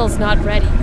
That skill's not ready.